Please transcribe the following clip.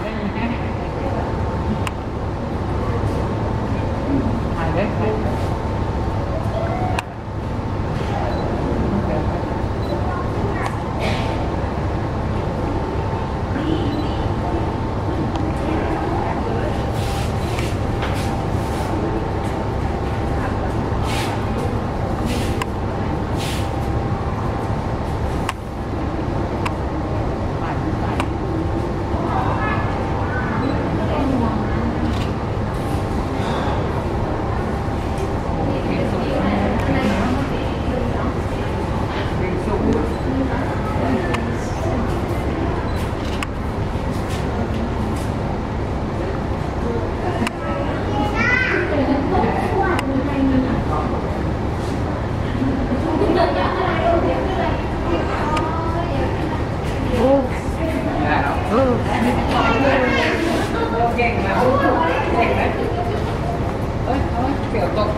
عشان نتابع kiểu tục